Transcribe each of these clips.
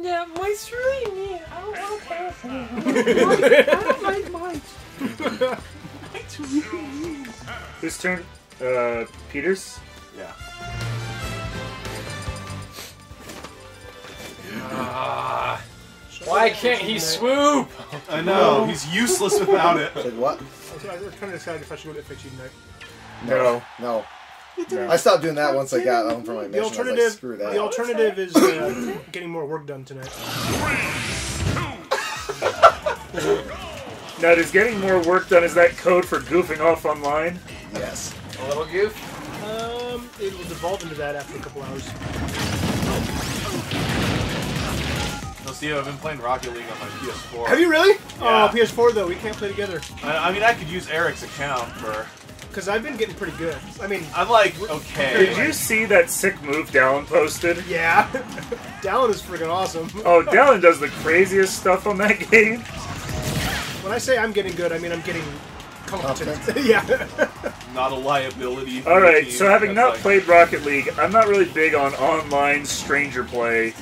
Yeah, mine's really mean. I don't want to I don't like mine. Mine's really mean. Whose turn? Uh, Peters? Yeah. Ah. why can't he swoop? I know. He's useless without it. Said what? I was, I was trying to decide if I should go to FHE tonight. No. No. No. I stopped doing that once I got home from my The mission. I was like, screw that. the alternative is uh, getting more work done tonight. Now, does getting more work done, is that code for goofing off online? yes. A little goof. Um, it will devolve into that after a couple hours. No, Steve, I've been playing Rocket League on my PS4. Have you really? Yeah. Oh, PS4 though, we can't play together. I, I mean, I could use Eric's account for. Because I've been getting pretty good. I mean, I'm like, okay. Did you see that sick move Dallin posted? yeah. Dallin is freaking awesome. Oh, Dallin does the craziest stuff on that game. When I say I'm getting good, I mean I'm getting competent. Competent? yeah. Not a liability. for All the right, team. so having That's not like- played Rocket League, I'm not really big on online stranger play.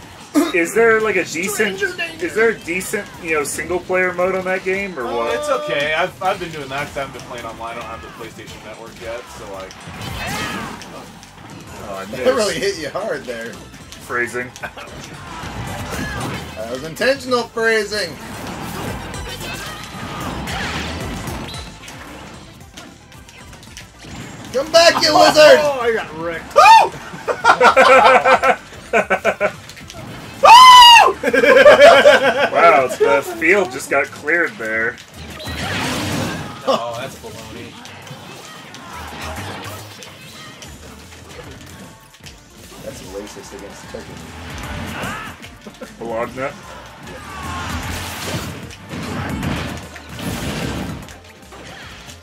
Is there like a decent? Is there a decent, you know, single player mode on that game or Oh, what? it's okay. I've, I've been doing that because I haven't been playing online. I don't have the PlayStation Network yet, so like. Oh, I That really hit you hard there. Phrasing. That was intentional phrasing. Come back, you oh, lizard! Oh, I got wrecked. Wow, the field just got cleared there. Oh, that's baloney. That's racist against Turkey. Bologna.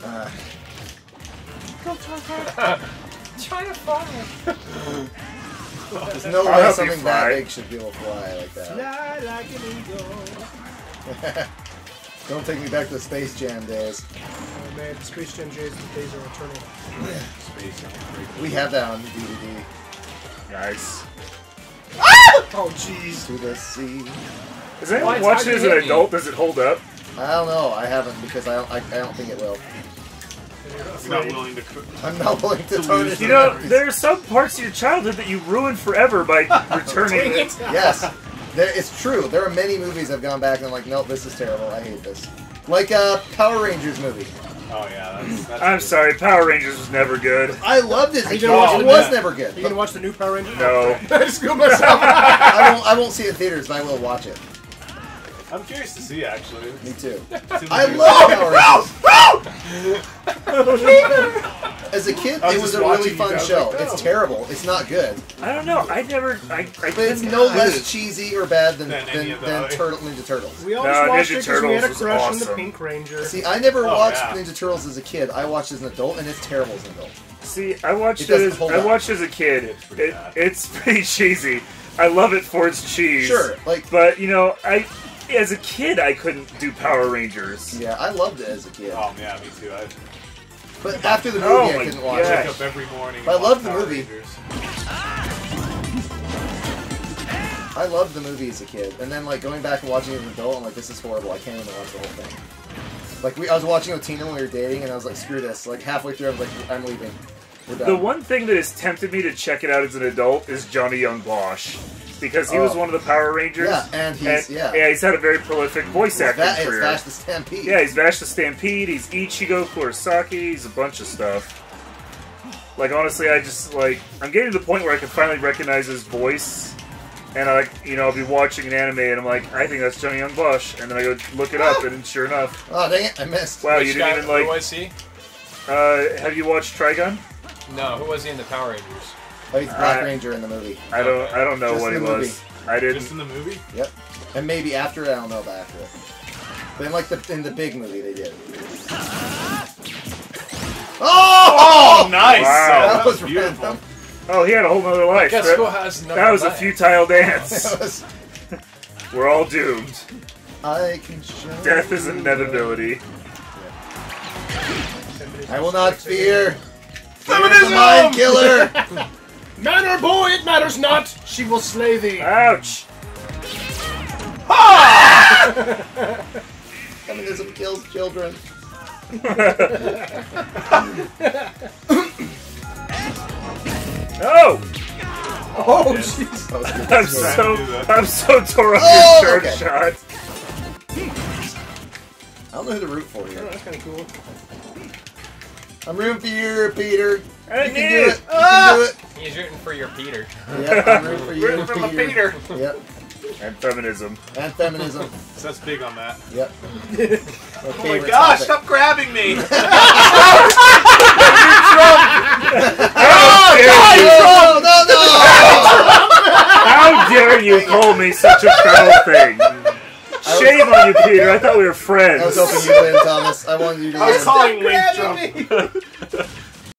Uh, Try to fly. there's no I'll way something that big should be able to fly like that. Fly like an eagle. Don't take me back to the Space Jam days. Oh man, Space Jam J's days are eternal. Space. Jam. We have that on DVD. Nice. Ah! Oh jeez. To the sea. Is anyone Why- watching how'd as you an hit me? adult? Does it hold up? I don't know. I haven't because I don't. I, I don't think it will. You're not willing to. I'm not willing to To turn lose it. You know, there are some parts of your childhood that you ruined forever by returning it. Yes, there, it's true. There are many movies I've gone back and I'm like, no, this is terrible. I hate this. Like a Power Rangers movie. Oh yeah, that's. that's I'm sorry, Power Rangers was never good. I loved it. You It gonna watch it was now? never good. You gonna watch the new Power Rangers? No. I just screwed myself. I won't. I won't see it in theaters, but I will watch it. I'm curious to see actually. Me too. I love Power Rangers. As a kid, it was a really fun show. like, It's oh. terrible. It's not good, I don't know. I never. I. I but it's no less it. cheesy or bad than Than any than, of the than other- Turtle Ninja Turtles. We always No, watched Ninja it because we had a Turtles was crush on the awesome. Pink Ranger. See, I never Oh, watched yeah. Ninja Turtles as a kid. I watched as an adult, and it's terrible as an adult. See, I watched It it. doesn't as, hold I up. watched as a kid. It's pretty It, bad. it's pretty cheesy. I love it for its cheese. Sure, like But you know, I as a kid I couldn't do Power Rangers. yeah, I loved it as a kid. Oh yeah, me too. I But after the oh movie, Oh I my couldn't watch God. wake it. up every morning. I and love the Power movie. Rangers. I loved the movie as a kid, and then like going back and watching it as an adult, I'm like, this is horrible. I can't even watch the whole thing. Like we, I was watching it with Tina when we were dating, and I was like, screw this. Like halfway through, I was like, I'm leaving. We're done. The one thing that has tempted me to check it out as an adult is Johnny Yong Bosch. Because he was Oh. one of the Power Rangers. Yeah, and he's- yeah. yeah, he's had a very prolific voice it's, acting Va- it's career. Vash the Stampede. Yeah, he's Vash the Stampede, he's Ichigo Kurosaki, he's a bunch of stuff. Like honestly, I just like I'm getting to the point where I can finally recognize his voice, and I like you know I'll be watching an anime and I'm like I think that's Johnny Yong Bosch, and then I go look it up, and sure enough, Oh dang it, I missed. wow, Which you guy- didn't even Who like. was he? Uh, have you watched Trigun? No, who was he in the Power Rangers? Oh, he's Black I- Ranger in the movie. I don't I don't know Just what he in the was. I didn't. Just in the movie. Yep. And maybe after it, I don't know about after it. But in like the in the big movie, they did. Oh! oh nice! Wow. Oh, That was beautiful. random. Oh, he had a whole nother life. Guess That, who has no that was a futile dance. Was- We're all doomed. I can show. Death is an inevitability. I will not fear. Feminism! Fear the mind killer. Man or boy, it matters not. She will slay thee. Ouch! Feminism kills children. Oh! Oh, Yes. jeez. That was good. I'm so do. I'm so tore up Oh, your okay. shot. I don't know who to root for Oh, here. that's kind of cool. I'm rooting for you, Peter. I You can do it. it. You can do it. Ah! He's rooting for your Peter. Yep, I'm rooting for you, Rooting for my Peter. Yep, And feminism. and feminism. So that's big on that. Yep. Oh my gosh, stop grabbing me! Oh, How dare you? No, no, no! How dare you call me such a foul thing? Shame on you, Peter. I thought we were friends. I was hoping you'd win, Thomas. I wanted you to I was win. calling Link Trump.